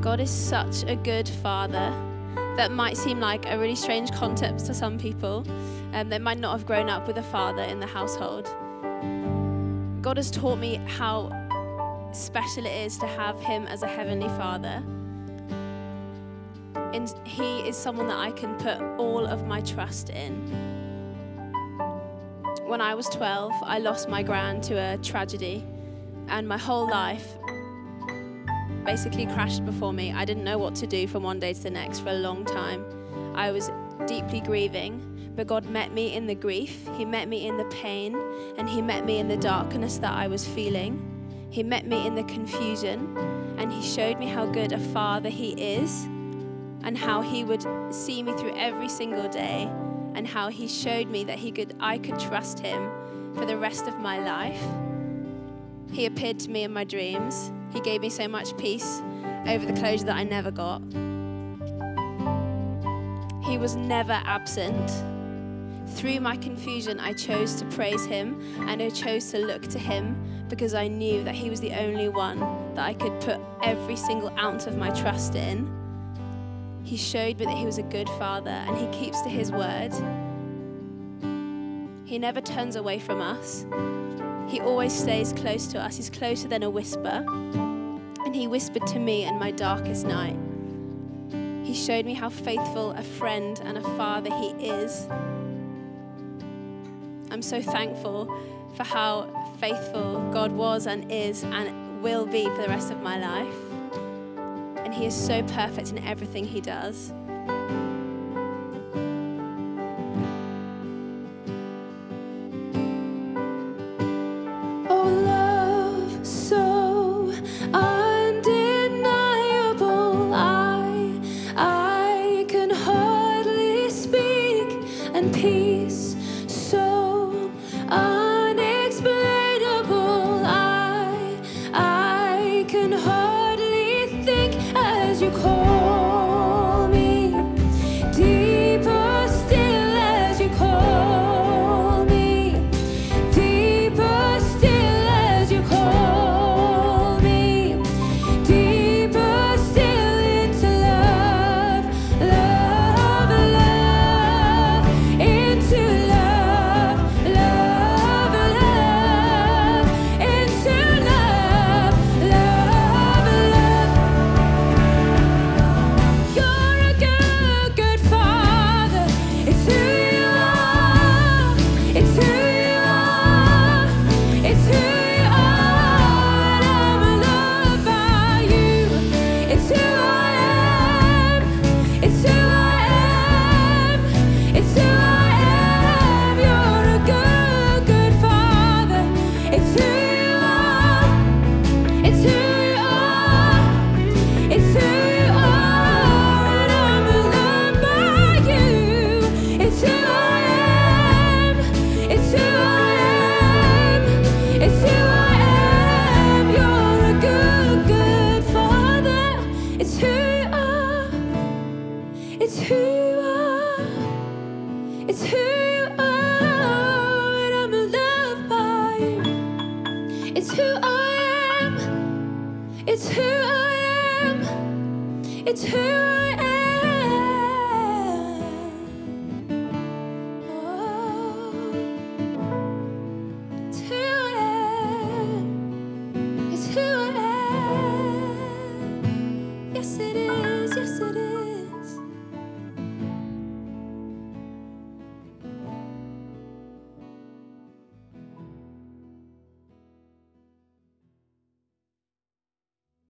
God is such a good father. That might seem like a really strange concept to some people um, that might not have grown up with a father in the household. God has taught me how special it is to have Him as a heavenly father. And He is someone that I can put all of my trust in. When I was 12, I lost my gran to a tragedy, and my whole life basically crashed before me. I didn't know what to do from one day to the next for a long time. I was deeply grieving, but God met me in the grief, He met me in the pain, and He met me in the darkness that I was feeling. He met me in the confusion, and He showed me how good a father He is, and how He would see me through every single day, and how He showed me that He could I could trust Him for the rest of my life. He appeared to me in my dreams. He gave me so much peace over the closure that I never got. He was never absent. Through my confusion, I chose to praise Him and I chose to look to Him because I knew that He was the only one that I could put every single ounce of my trust in. He showed me that He was a good Father and He keeps to His word. He never turns away from us. He always stays close to us. He's closer than a whisper. And He whispered to me in my darkest night. He showed me how faithful a friend and a father He is. I'm so thankful for how faithful God was and is and will be for the rest of my life. And He is so perfect in everything He does. It's who I am. It's who I